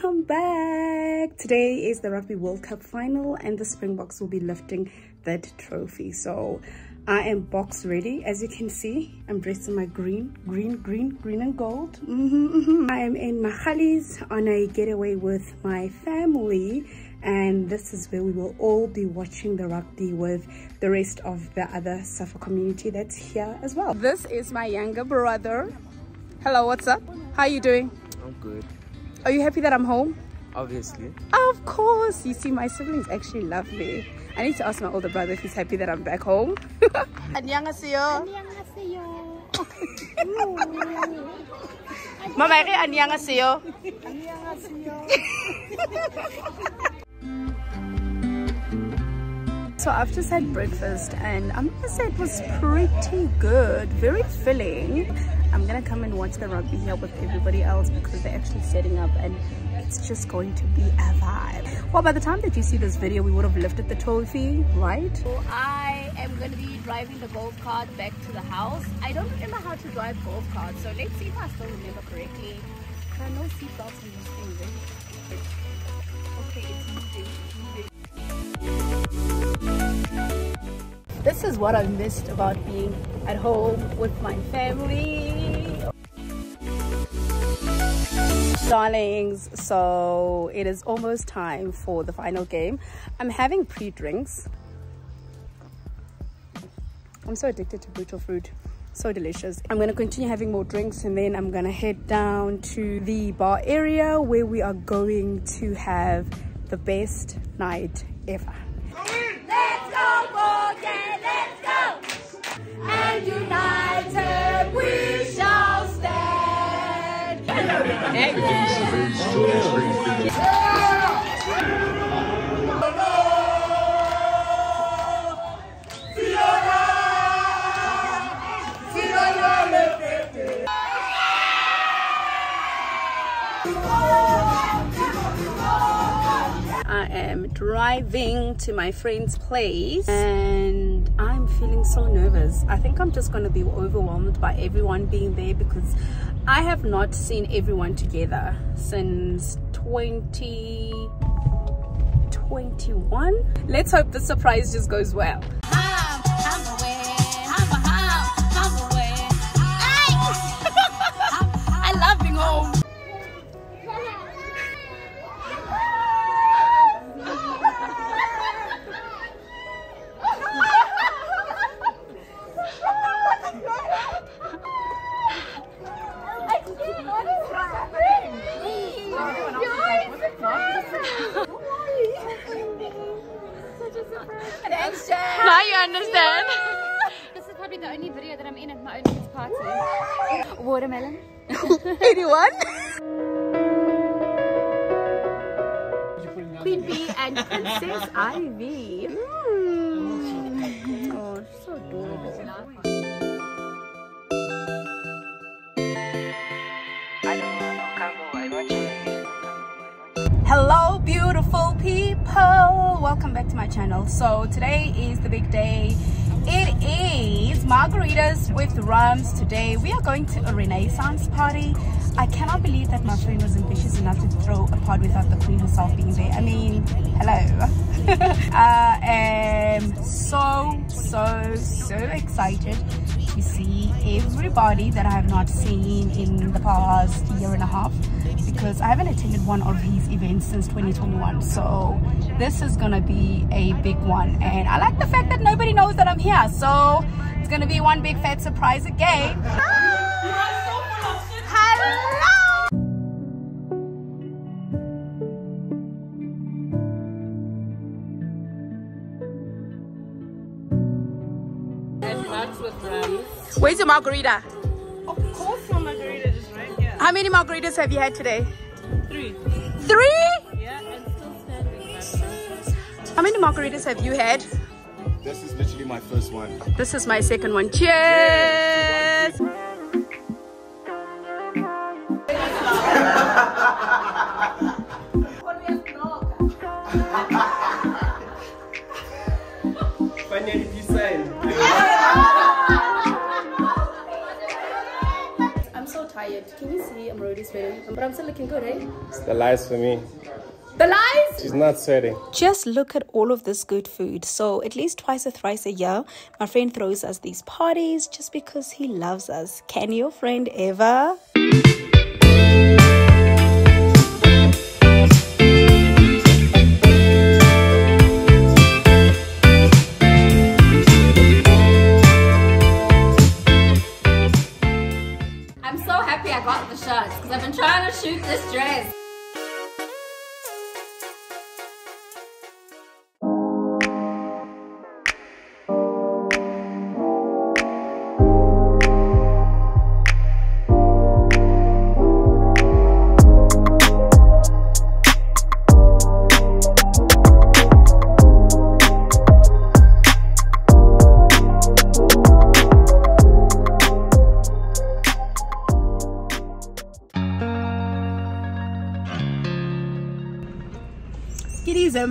welcome back. Today is the Rugby World Cup final and the Springboks will be lifting that trophy. So I am Boks ready. As you can see, I'm dressed in my green, green, green, green and gold. Mm -hmm, mm -hmm. I am in Magalies on a getaway with my family and this is where we will all be watching the rugby with the rest of the other Safa community that's here as well. This is my younger brother. Hello, what's up? How are you doing? I'm good. Are you happy that I'm home? Obviously. Of course. You see, my siblings actually love me. I need to ask my older brother if he's happy that I'm back home. 안녕하세요. 안녕하세요. Mama, 안녕하세요. 안녕하세요. So I've just had breakfast and I'm gonna say it was pretty good, very filling. I'm gonna come and watch the rugby here with everybody else because they're actually setting up and it's just going to be a vibe. Well, by the time that you see this video, we would have lifted the trophy, right? So I am to be driving the golf cart back to the house. I don't remember how to drive golf cart, so let's see if I still remember correctly. Are no seatbelts in this thing? Okay, it's moving, it's moving. This is what I missed about being at home with my family. Darlings, so it is almost time for the final game. I'm having pre-drinks. I'm so addicted to brutal fruit. So delicious. I'm going to continue having more drinks and then I'm going to head down to the bar area where we are going to have the best night ever. Driving to my friend's place and I'm feeling so nervous. I think I'm just going to be overwhelmed by everyone being there because I have not seen everyone together since 2021. Let's hope the surprise just goes well. I Now you understand. This is probably the only video that I'm in at my own kid's party. Watermelon. Anyone? Queen Bee and Princess Ivy. Mm. Oh, so adorable. Hello, beautiful people. Welcome back to my channel. So today is the big day. It is margaritas with Ramz. Today we are going to a Renaissance party. I cannot believe that my friend was ambitious enough to throw a party without the queen herself being there. I mean, hello. I uh, am so, so, so excited to see everybody that I have not seen in the past year and a half because I haven't attended one of these events since 2021 so this is gonna be a big one. And I like the fact that nobody knows that I'm here. So it's gonna be one big fat surprise again. Hello! Where's your margarita? How many margaritas have you had today? Three. Three? Yeah, and still standing. How many margaritas have you had? This is literally my first one. This is my second one. Cheers! I'm tired. Can you see I'm already sweating? But I'm still looking good, eh? It's the lies for me. The lies! She's not sweating. Just look at all of this good food. So, at least twice or thrice a year, my friend throws us these parties just because he loves us. Can your friend ever?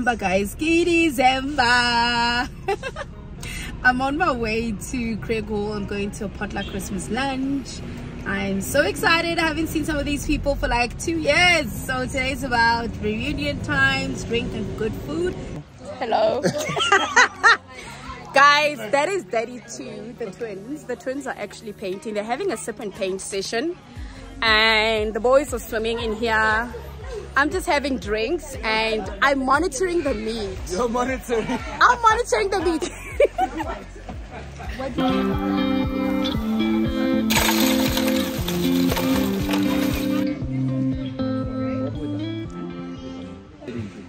Zemba, guys. Skitty Zemba. I'm on my way to Craighall. I'm going to a potluck Christmas lunch. I'm so excited. I haven't seen some of these people for like two years. So today's about reunion times, drink and good food. Hello. guys, that is Daddy 2, the twins. The twins are actually painting. They're having a sip and paint session. And the boys are swimming in here. I'm just having drinks and I'm monitoring the meat. You're monitoring. I'm monitoring the meat.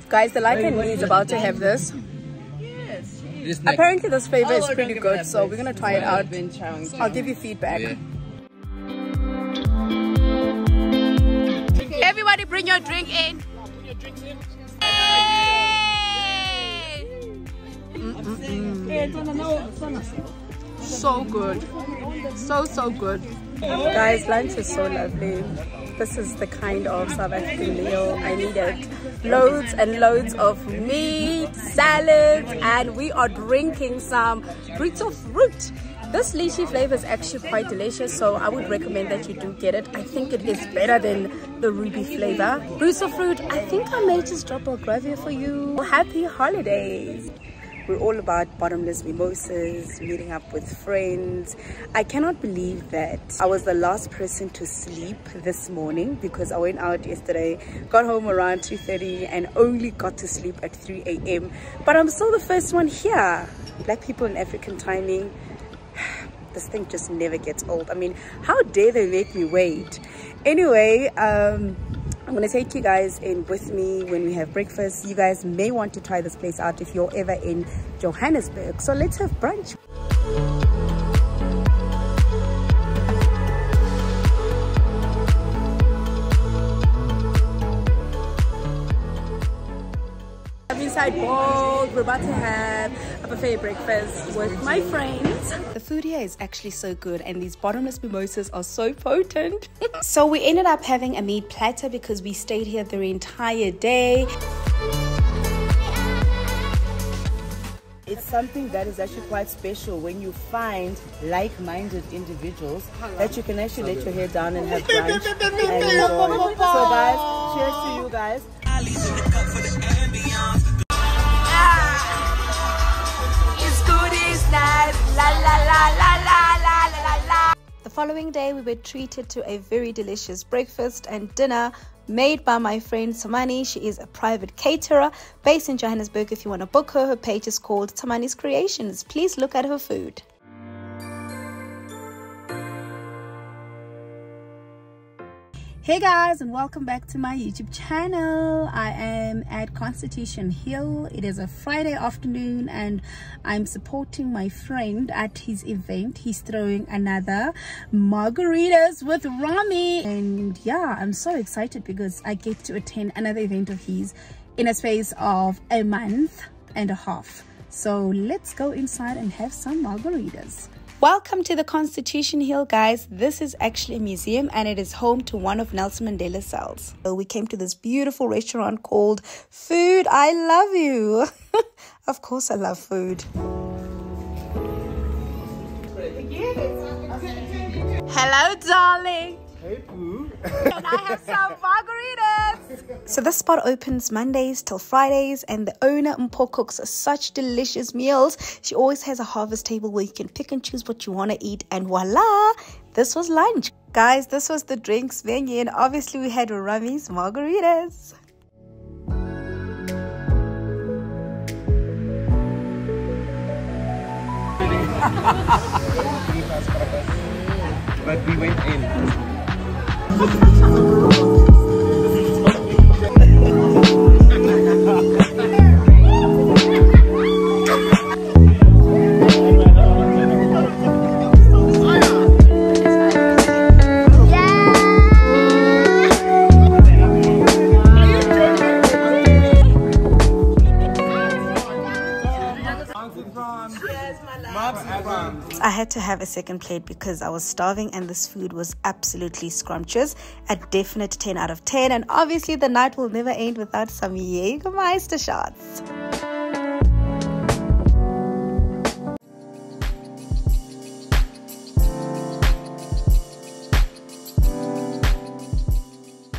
Guys, the like and is about to have this. Yes. Apparently this flavor is pretty good, so we're gonna try it out. I'll give you feedback. Everybody your drink in. So good. So, so good. Guys, lunch is so lovely. This is the kind of South African meal I needed. Loads and loads of meat, salad, and we are drinking some brutal fruit. This lychee flavor is actually quite delicious, so I would recommend that you do get it. I think it is better than the ruby flavor. brutal fruit, I think I may just drop a gravy for you. Happy holidays! We're all about bottomless mimosas, meeting up with friends. I cannot believe that I was the last person to sleep this morning because I went out yesterday, got home around 2.30 and only got to sleep at 3 a.m. But I'm still the first one here. Black people in African timing, this thing just never gets old. I mean, how dare they make me wait? Anyway, um, I'm gonna take you guys in with me when we have breakfast. You guys may want to try this place out if you're ever in Johannesburg. So let's have brunch. I'm inside Bowl'd. We're about to have buffet breakfast with my friends. The food here is actually so good, and these bottomless mimosas are so potent. so, we ended up having a meat platter because we stayed here the entire day. It's something that is actually quite special when you find like-minded individuals that you can actually let your hair down and have brunch and enjoy. So guys, cheers to you guys. The following day, we were treated to a very delicious breakfast and dinner made by my friend Tshamani. She is a private caterer based in Johannesburg. If you want to book her, her page is called Tshamani's Creations. Please look at her food. Hey guys, and welcome back to my YouTube channel. I am at Constitution Hill. It is a Friday afternoon, and I'm supporting my friend at his event. He's throwing another margaritas with Rami, and yeah, I'm so excited because I get to attend another event of his in a space of a month and a half. So let's go inside and have some margaritas. Welcome to the Constitution Hill, guys. This is actually a museum and it is home to one of Nelson Mandela's cells. So we came to this beautiful restaurant called Food I Love You. of course, I love food. Hello, darling. Hey, Pooh. and I have some margaritas. So this spot opens Mondays till Fridays, and the owner Mpo cooks such delicious meals. She always has a harvest table where you can pick and choose what you want to eat, and voila, this was lunch. Guys, this was the drinks menu, and obviously we had Rummy's margaritas. But we went in. had to have a second plate because I was starving and this food was absolutely scrumptious. A definite 10 out of 10. And obviously, the night will never end without some Jägermeister shots.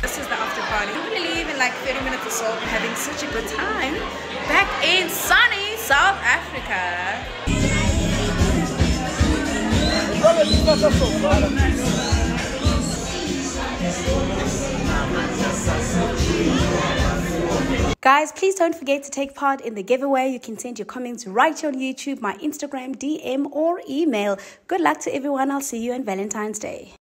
This is the after party. I'm gonna leave in like 30 minutes or so. Having such a good time back in sunny South Africa. Guys, please don't forget to take part in the giveaway. You can send your comments right here on YouTube, my Instagram, DM, or email. Good luck to everyone. I'll see you on Valentine's Day.